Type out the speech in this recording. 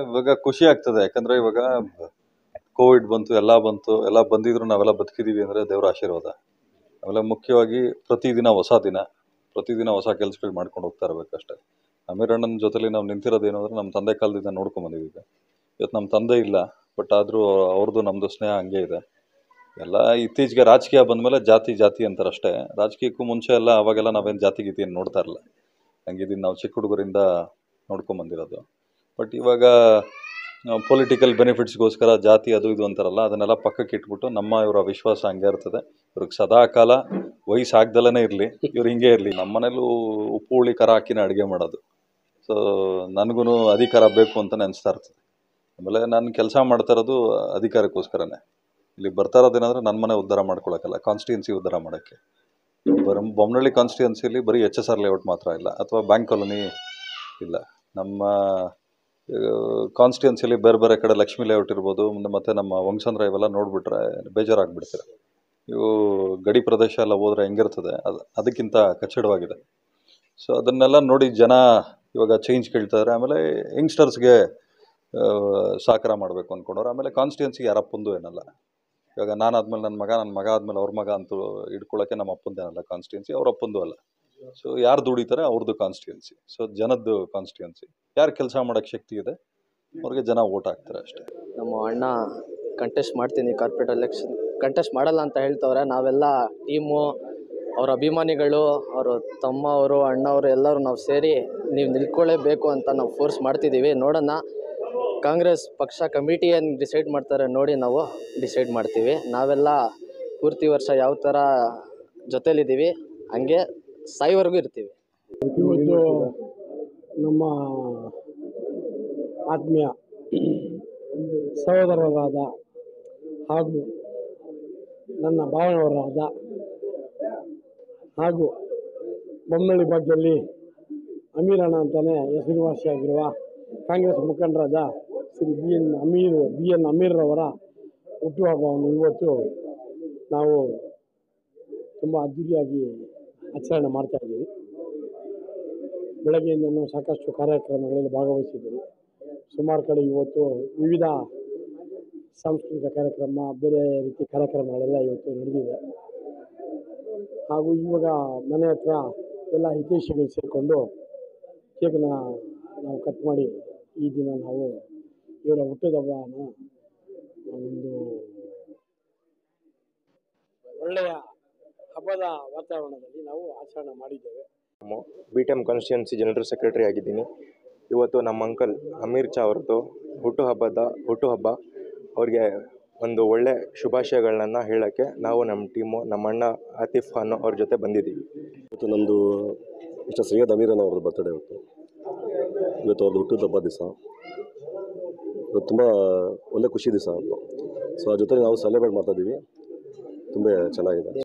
ಇವಾಗ ಖುಷಿ ಆಗ್ತದೆ. ಯಾಕಂದ್ರೆ ಇವಾಗ ಕೋವಿಡ್ ಬಂತು, ಎಲ್ಲ ಬಂತು, ಎಲ್ಲ ಬಂದಿದ್ರು, ನಾವೆಲ್ಲ ಬದುಕಿದೀವಿ ಅಂದ್ರೆ ದೇವರ ಆಶೀರ್ವಾದ. ಆಮೇಲೆ ಮುಖ್ಯವಾಗಿ ಪ್ರತಿದಿನ ಹೊಸ ದಿನ ಪ್ರತಿದಿನ ಹೊಸ ಕೆಲಸಗಳು ಮಾಡ್ಕೊಂಡು ಹೋಗ್ತಾ ಇರ್ಬೇಕಷ್ಟೇ ಅಣ್ಣನ ಜೊತೆಲಿ ನಾವು ನಿಂತಿರೋದು ಏನು ಅಂದ್ರೆ ನಮ್ಮ ತಂದೆ ಕಾಲದಿಂದ ನೋಡ್ಕೊಂಡ್ ಬಂದಿದ್ದೀವಿ ಇವತ್ತು ನಮ್ಮ ತಂದೆ ಇಲ್ಲ, ಬಟ್ ಆದರೂ ಅವ್ರದ್ದು ನಮ್ಮದು ಸ್ನೇಹ ಹಂಗೆ ಇದೆ. ಎಲ್ಲ ಇತ್ತೀಚೆಗೆ ರಾಜಕೀಯ ಬಂದಮೇಲೆ ಜಾತಿ ಜಾತಿ ಅಂತಾರಷ್ಟೇ. ರಾಜಕೀಯಕ್ಕೂ ಮುಂಚೆ ಎಲ್ಲ ಅವಾಗೆಲ್ಲ ನಾವೇನು ಜಾತಿ, ಗೀತಿ ಏನು ನೋಡ್ತಾ ಇರಲಿಲ್ಲ. ಹಂಗಿದ್ದೀನಿ ನಾವು ಚಿಕ್ಕ ಹುಡುಗರಿಂದ ನೋಡ್ಕೊಂಡ್ ಬಂದಿರೋದು. ಬಟ್ ಇವಾಗ ಪೊಲಿಟಿಕಲ್ ಬೆನಿಫಿಟ್ಸ್ಗೋಸ್ಕರ ಜಾತಿ ಅದು ಇದು ಅಂತಾರಲ್ಲ, ಅದನ್ನೆಲ್ಲ ಪಕ್ಕಕ್ಕೆ ಇಟ್ಬಿಟ್ಟು ನಮ್ಮ ಇವರ ವಿಶ್ವಾಸ ಹಂಗೆ ಇರ್ತದೆ. ಇವ್ರಿಗೆ ಸದಾ ಕಾಲ ವಯಸ್ಸಾಗ್ದಲೇ ಇರಲಿ, ಇವ್ರು ಹಿಂಗೆ ಇರಲಿ ನಮ್ಮ ಮನೇಲೂ ಉಪ್ಪು ಹುಳಿ ಖಾರ ಹಾಕಿನೇ ಅಡುಗೆ ಮಾಡೋದು. ಸೊ ನನಗೂ ಅಧಿಕಾರ ಬೇಕು ಅಂತ ನೆನೆಸ್ತಾ ಇರ್ತದೆ. ಆಮೇಲೆ ನಾನು ಕೆಲಸ ಮಾಡ್ತಾ ಇರೋದು ಅಧಿಕಾರಕ್ಕೋಸ್ಕರನೇ. ಇಲ್ಲಿ ಬರ್ತಾ ಇರೋದೇನಂದ್ರೆ ನನ್ನ ಮನೆ ಉದ್ಧಾರ ಮಾಡ್ಕೊಳಕ್ಕಲ್ಲ ಕಾನ್ಸ್ಟಿಟ್ಯೂನ್ಸಿ ಉದ್ಧಾರ ಮಾಡೋಕ್ಕೆ. ಬರ ಬೊಮ್ಮನಹಳ್ಳಿ ಕಾನ್ಸ್ಟಿಟ್ಯೂನ್ಸಿಲಿ ಬರೀ ಎಚ್ ಎಸ್ ಆರ್ ಲೇಔಟ್ ಮಾತ್ರ ಇಲ್ಲ, ಅಥವಾ ಬ್ಯಾಂಕ್ ಕಾಲೋನಿ ಇಲ್ಲ. ನಮ್ಮ ಕಾನ್ಸ್ಟಿಟ್ಯೂನ್ಸಿಲಿ ಬೇರೆ ಬೇರೆ ಕಡೆ ಲಕ್ಷ್ಮೀ ಲೇಔಟ್ ಇರ್ಬೋದು, ಮುಂದೆ ಮತ್ತೆ ನಮ್ಮ ವಂಶಂದ್ರ ಇವೆಲ್ಲ ನೋಡಿಬಿಟ್ರೆ ಬೇಜಾರಾಗ್ಬಿಡ್ತಾರೆ. ಇವು ಗಡಿ ಪ್ರದೇಶ ಎಲ್ಲ ಹೋದ್ರೆ ಹೆಂಗಿರ್ತದೆ? ಅದು ಅದಕ್ಕಿಂತ ಕಚ್ಚಡವಾಗಿದೆ. ಸೊ ಅದನ್ನೆಲ್ಲ ನೋಡಿ ಜನ ಇವಾಗ ಚೇಂಜ್ ಕೇಳ್ತಾರೆ ಆಮೇಲೆ ಯಂಗ್ಸ್ಟರ್ಸ್ಗೆ ಸಹಕಾರ ಮಾಡಬೇಕು ಅಂದ್ಕೊಂಡವ್ರು ಆಮೇಲೆ ಕಾನ್ಸ್ಟಿಟ್ಯೂನ್ಸಿಗೆ ಯಾರ ಅಪ್ಪಂದು ಏನಲ್ಲ. ಇವಾಗ ನಾನು ಆದಮೇಲೆ ನನ್ನ ಮಗ ನನ್ನ ಮಗ ಆದ್ಮೇಲೆ ಅವ್ರ ಮಗ ಅಂತೂ ಹಿಡ್ಕೊಳ್ಳೋಕೆ ನಮ್ಮ ಅಪ್ಪಂದೇನಲ್ಲ ಕಾನ್ಸ್ಟಿಟ್ಯೂನ್ಸಿ ಅವ್ರ ಅಪ್ಪಂದು ಅಲ್ಲ. ಸೊ ಯಾರು ದುಡಿತಾರೆ ಅವ್ರದ್ದು ಕಾನ್ಸ್ಟಿಟ್ಯೂನ್ಸಿ ಸೊ ಜನದ್ದು ಕಾನ್ಸ್ಟಿಟ್ಯೂನ್ಸಿ ಯಾರು ಕೆಲಸ ಮಾಡೋಕೆ ಶಕ್ತಿ ಇದೆ, ಅವ್ರಿಗೆ ಜನ ಓಟ್ ಹಾಕ್ತಾರೆ ಅಷ್ಟೇ. ನಮ್ಮ ಅಣ್ಣ ಕಂಟೆಸ್ಟ್ ಮಾಡ್ತೀನಿ ಕಾರ್ಪೊರೇಟ್ ಎಲೆಕ್ಷನ್ ಕಂಟೆಸ್ಟ್ ಮಾಡಲ್ಲ ಅಂತ ಹೇಳ್ತವ್ರೆ, ನಾವೆಲ್ಲ ಟೀಮು ಅವ್ರ ಅಭಿಮಾನಿಗಳು, ಅವರು ತಮ್ಮ ಅವರು ಅಣ್ಣವರು ಎಲ್ಲರೂ ನಾವು ಸೇರಿ ನೀವು ನಿಲ್ಕೊಳ್ಳೇಬೇಕು ಅಂತ ನಾವು ಫೋರ್ಸ್ ಮಾಡ್ತಿದ್ದೀವಿ ನೋಡೋಣ, ಕಾಂಗ್ರೆಸ್ ಪಕ್ಷ ಕಮಿಟಿ ಏನು ಡಿಸೈಡ್ ಮಾಡ್ತಾರೆ ನೋಡಿ ನಾವು ಡಿಸೈಡ್ ಮಾಡ್ತೀವಿ. ನಾವೆಲ್ಲ ಪೂರ್ತಿ ವರ್ಷ ಯಾವ ಥರ ಜೊತೇಲಿದ್ದೀವಿ, ಹಂಗೆ ಸಾಯಿವರೆಗೂ ಇರ್ತೀವಿ. ಇವತ್ತು ನಮ್ಮ ಆತ್ಮೀಯ ಸಹೋದರರಾದ ಹಾಗೂ ನನ್ನ ಭಾವನವರಾದ ಹಾಗೂ ಬೊಮ್ಮನಳ್ಳಿ ಭಾಗದಲ್ಲಿ ಅಮೀರಣ್ಣ ಅಂತಲೇ ಹೆಸರುವಾಸಿಯಾಗಿರುವ ಕಾಂಗ್ರೆಸ್ ಮುಖಂಡರಾದ Shri B N Ameer, B N ಅಮೀರ್ರವರ ಹುಟ್ಟುಹಬ್ಬವನ್ನು ಇವತ್ತು ನಾವು ತುಂಬ ಅದ್ದೂರಿಯಾಗಿ ಆಚರಣೆ ಮಾಡ್ತಾ ಇದ್ದೀವಿ. ಬೆಳಗ್ಗೆಯಿಂದನೂ ಸಾಕಷ್ಟು ಕಾರ್ಯಕ್ರಮಗಳಲ್ಲಿ ಭಾಗವಹಿಸಿದ್ದೀವಿ ಸುಮಾರು ಕಡೆ ಇವತ್ತು ವಿವಿಧ ಸಾಂಸ್ಕೃತಿಕ ಕಾರ್ಯಕ್ರಮ, ಬೇರೆ ರೀತಿ ಕಾರ್ಯಕ್ರಮಗಳೆಲ್ಲ ಇವತ್ತು ನಡೆದಿದೆ. ಹಾಗೂ ಇವಾಗ ಮನೆ ಹತ್ರ ಎಲ್ಲ ಹಿತೈಷಿಗಳು ಸೇರಿಕೊಂಡು ಕೇಕ್ನ ನಾವು ಕಟ್ ಮಾಡಿ ಈ ದಿನ ನಾವು ಇವರ ಹುಟ್ಟಿದಬ್ಬನ ಒಂದು ಒಳ್ಳೆಯ ಹಬ್ಬದ ವಾತಾವರಣದಲ್ಲಿ ನಾವು ಆಚರಣೆ ಮಾಡಿದ್ದೇವೆ. B T M constituency general secretary ಆಗಿದ್ದೀನಿ. ಇವತ್ತು ನಮ್ಮ ಅಂಕಲ್ ಅಮೀರ್ ಚಾ ಅವ್ರದ್ದು ಹುಟ್ಟುಹಬ್ಬದ ಹುಟ್ಟುಹಬ್ಬ ಅವ್ರಿಗೆ ಒಂದು ಒಳ್ಳೆ ಶುಭಾಶಯಗಳನ್ನ ಹೇಳೋಕ್ಕೆ ನಾವು ನಮ್ಮ ಟೀಮು ನಮ್ಮ ಅಣ್ಣ ಆತಿಫ್ ಖಾನ್ ಅವ್ರ ಜೊತೆ ಬಂದಿದ್ದೀವಿ. ಇವತ್ತು ನಮ್ಮದು ಮಿಸ್ಟರ್ ಸೈಯದ್ ಅಮೀರನ್ ಅವ್ರದ್ದು ಬರ್ತ್ಡೇ ಇವತ್ತು. ಇವತ್ತು ಅವ್ರದ್ದು ಹುಟ್ಟಿದ ಹಬ್ಬ ದಿವಸ. ಇವತ್ತು ತುಂಬ ಒಳ್ಳೆ ಖುಷಿ ದಿವಸ ಸೊ ಆ ಜೊತೆ ನಾವು ಸೆಲೆಬ್ರೇಟ್ ಮಾಡ್ತಾ ಇದ್ದೀವಿ ತುಂಬ ಚೆನ್ನಾಗಿದೆ.